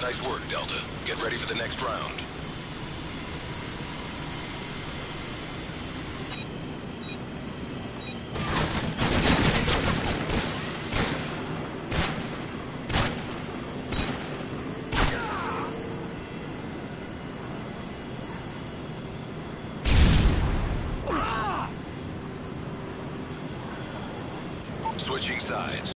Nice work, Delta. Get ready for the next round. Switching sides.